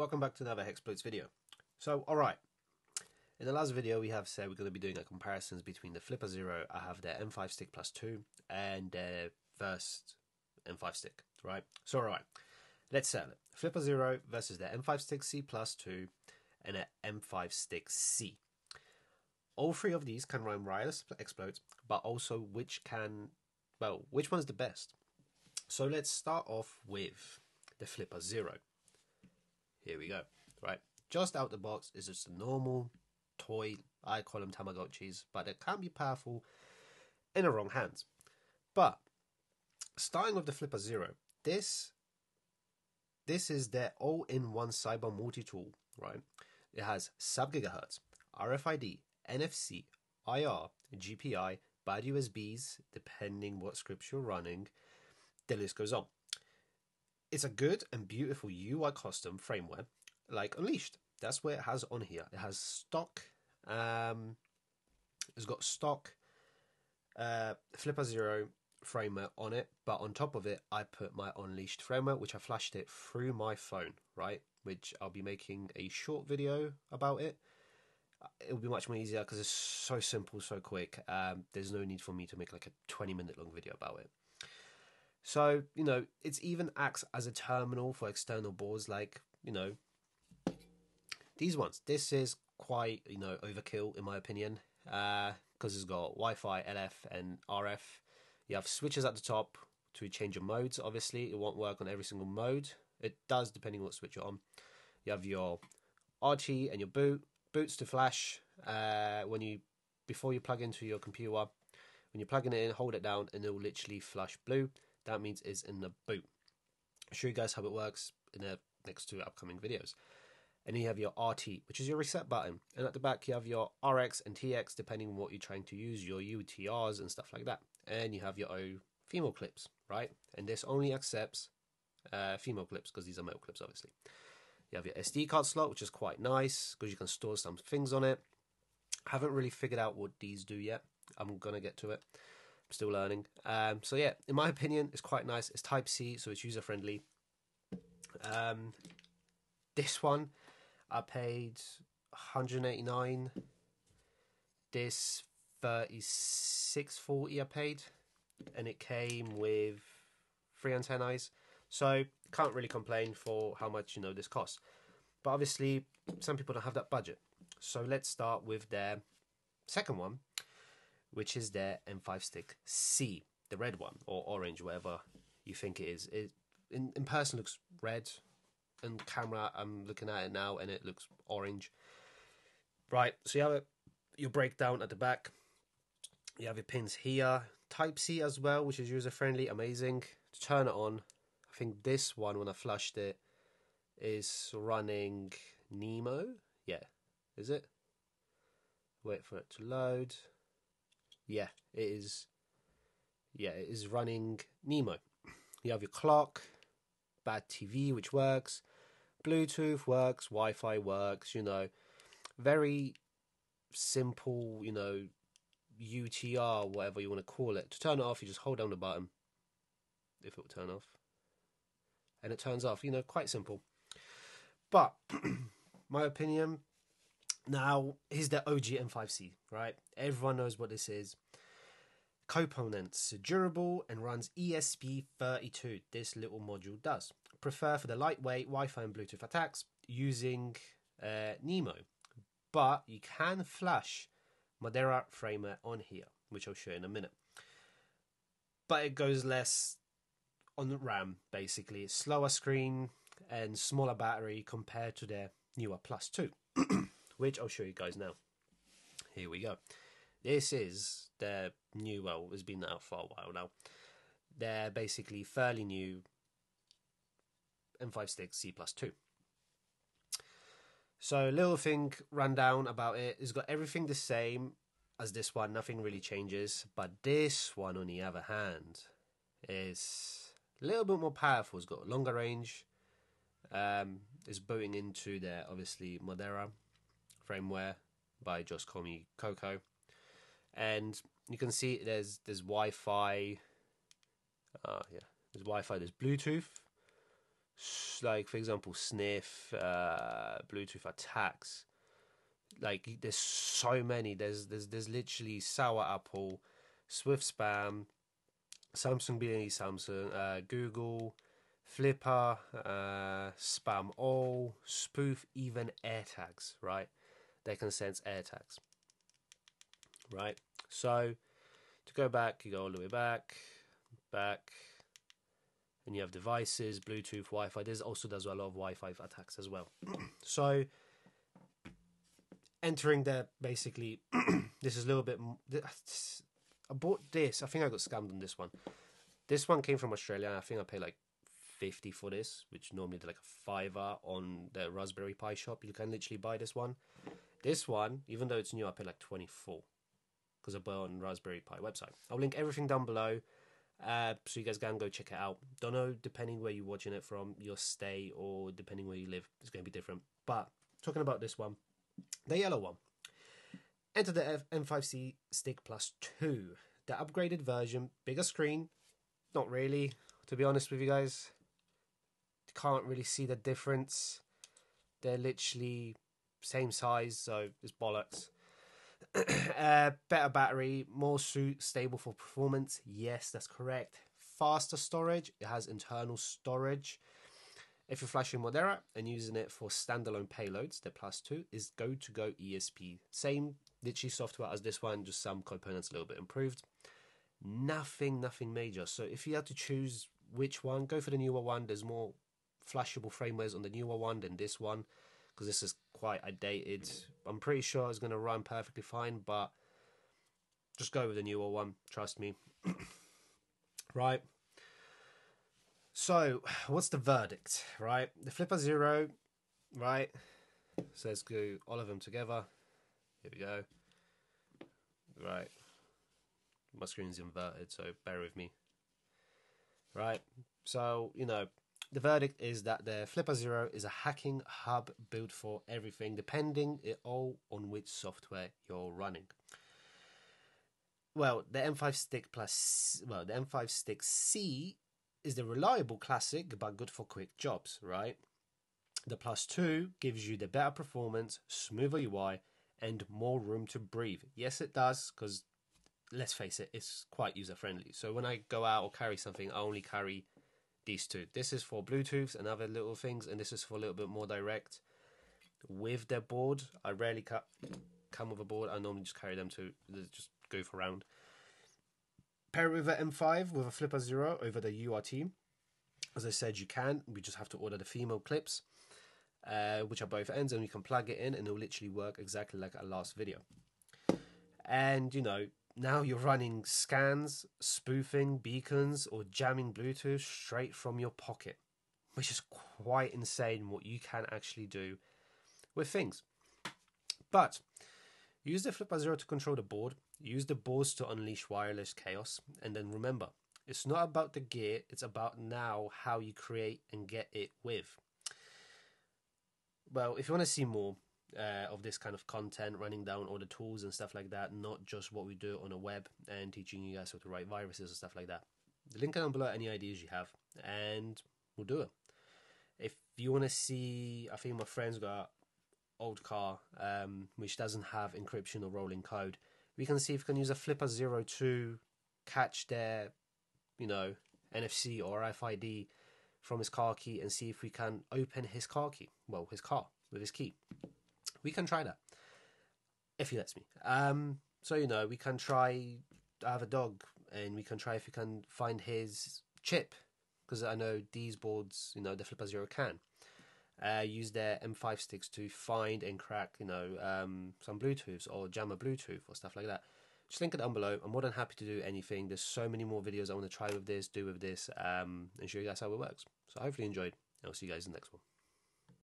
welcome back to another Hexploits video. So, alright, in the last video we have said we're going to be doing a comparisons between the Flipper Zero, I have the M5 Stick Plus 2, and the first M5 Stick, right? So, alright, let's settle it. Flipper Zero versus the M5 Stick C Plus 2 and the M5 Stick C. All three of these can run wireless exploits, but also which can, well, which one's the best? So let's start off with the Flipper Zero. Here we go. Right, just out the box is just a normal toy. I call them Tamagotchis, but it can be powerful in the wrong hands. But starting with the Flipper Zero, this this is their all-in-one cyber multi-tool. Right, it has sub gigahertz, RFID, NFC, IR, GPI, bad USBs, depending what scripts you're running. The list goes on. It's a good and beautiful UI custom framework, like Unleashed. That's where it has on here. It has stock. Um, it's got stock uh, Flipper Zero framework on it, but on top of it, I put my Unleashed framework, which I flashed it through my phone, right? Which I'll be making a short video about it. It'll be much more easier because it's so simple, so quick. Um, there's no need for me to make like a 20 minute long video about it. So, you know, it's even acts as a terminal for external boards like, you know, these ones. This is quite, you know, overkill in my opinion uh, because it's got Wi Fi, LF, and RF. You have switches at the top to change your modes. Obviously, it won't work on every single mode. It does depending on what switch you're on. You have your RT and your boot, boots to flash uh, when you before you plug into your computer. When you're plugging it in, hold it down and it will literally flash blue that means is in the boot. I'll show you guys how it works in the next two upcoming videos. And you have your RT, which is your reset button. And at the back, you have your RX and TX, depending on what you're trying to use, your UTRs and stuff like that. And you have your O female clips, right? And this only accepts uh, female clips because these are male clips, obviously. You have your SD card slot, which is quite nice because you can store some things on it. I haven't really figured out what these do yet. I'm going to get to it still learning. Um, so yeah, in my opinion, it's quite nice. It's Type C, so it's user friendly. Um, this one, I paid 189. This 36.40 I paid, and it came with three antennas. So can't really complain for how much you know this costs. But obviously, some people don't have that budget. So let's start with their second one, which is their M5 stick C, the red one or orange, whatever you think it is. It in, in person looks red, and camera I'm looking at it now and it looks orange. Right, so you have a, your breakdown at the back. You have your pins here, Type C as well, which is user friendly, amazing. To turn it on, I think this one when I flashed it is running Nemo. Yeah, is it? Wait for it to load yeah, it is. Yeah, it is running Nemo. You have your clock, bad TV, which works, Bluetooth works, Wi Fi works, you know, very simple, you know, UTR, whatever you want to call it. To turn it off, you just hold down the button, if it will turn off, and it turns off, you know, quite simple. But, my opinion, now, here's the OG M5C, right? Everyone knows what this is. Components durable and runs ESP32. This little module does. Prefer for the lightweight Wi Fi and Bluetooth attacks using uh, Nemo, but you can flash Madera framer on here, which I'll show you in a minute. But it goes less on the RAM, basically. Slower screen and smaller battery compared to the newer Plus 2. which I'll show you guys now. Here we go. This is their new, well, it's been out for a while now. They're basically fairly new M5 Stick C plus 2. So, little thing rundown about it. It's got everything the same as this one, nothing really changes. But this one, on the other hand, is a little bit more powerful. It's got longer range. Um, it's booting into their obviously Madera Frameware by Just Call Me Coco. And you can see there's there's Wi-Fi. Uh, yeah, there's Wi-Fi. There's Bluetooth. like for example, sniff, uh, Bluetooth attacks. Like there's so many. There's there's there's literally sour apple, Swift spam, Samsung being Samsung, uh, Google, Flipper, uh, spam all, spoof, even AirTags. Right, they can sense air attacks. Right, so to go back, you go all the way back, back, and you have devices, Bluetooth, Wi-Fi. This also does a lot of Wi-Fi attacks as well. so entering there, basically, this is a little bit. I bought this. I think I got scammed on this one. This one came from Australia. I think I paid like fifty for this, which normally they're like a fiver on the Raspberry Pi shop. You can literally buy this one. This one, even though it's new, I paid like twenty four because I bought on Raspberry Pi website. I'll link everything down below. Uh, so you guys can go check it out. Don't know, depending where you're watching it from, your stay or depending where you live, it's going to be different. But talking about this one, the yellow one. Enter the M5C Stick Plus 2, the upgraded version, bigger screen. Not really, to be honest with you guys. Can't really see the difference. They're literally same size, so it's bollocks. uh, better battery, more suit, stable for performance. Yes, that's correct. Faster storage. It has internal storage. If you're flashing Modera and using it for standalone payloads, the Plus 2 is Go to Go ESP. Same literally software as this one, just some components a little bit improved. Nothing, nothing major. So if you had to choose which one, go for the newer one. There's more flashable framewares on the newer one than this one because this is quite outdated. I'm pretty sure it's going to run perfectly fine, but just go with the newer one. Trust me. right. So, what's the verdict, right? The Flipper Zero, right? So let's go all of them together. Here we go. Right. My screen's inverted, so bear with me. Right. So, you know, the verdict is that the Flipper Zero is a hacking hub built for everything, depending it all on which software you're running. Well, the M5 Stick Plus, well, the M5 Stick C is the reliable classic but good for quick jobs, right? The Plus 2 gives you the better performance, smoother UI, and more room to breathe. Yes, it does, because let's face it, it's quite user friendly. So when I go out or carry something, I only carry these two. This is for Bluetooth and other little things, and this is for a little bit more direct. With their board, I rarely cut, come with a board. I normally just carry them to just goof around pair it with an M5 with a Flipper Zero over the URT. As I said, you can. We just have to order the female clips, uh, which are both ends, and we can plug it in, and it'll literally work exactly like our last video. And you know, now you're running scans, spoofing beacons, or jamming Bluetooth straight from your pocket, which is quite insane what you can actually do with things. But use the Flipper Zero to control the board Use the boards to unleash wireless chaos. And then remember, it's not about the gear, it's about now how you create and get it with. Well, if you want to see more uh, of this kind of content, running down all the tools and stuff like that, not just what we do on a web and teaching you guys how to write viruses and stuff like that, the link down below any ideas you have, and we'll do it. If you want to see, I think my friend's got old car um, which doesn't have encryption or rolling code we can see if we can use a flipper zero to catch their, you know, NFC or RFID from his car key and see if we can open his car key, well, his car with his key. We can try that if he lets me. Um, so you know, we can try. I have a dog, and we can try if we can find his chip because I know these boards, you know, the Flipper Zero can uh, use their M5 sticks to find and crack, you know, um, some Bluetooths or jam a Bluetooth or stuff like that. Just link it down below. I'm more than happy to do anything. There's so many more videos I want to try with this, do with this, um, and show you guys how it works. So hopefully you enjoyed. I'll see you guys in the next one.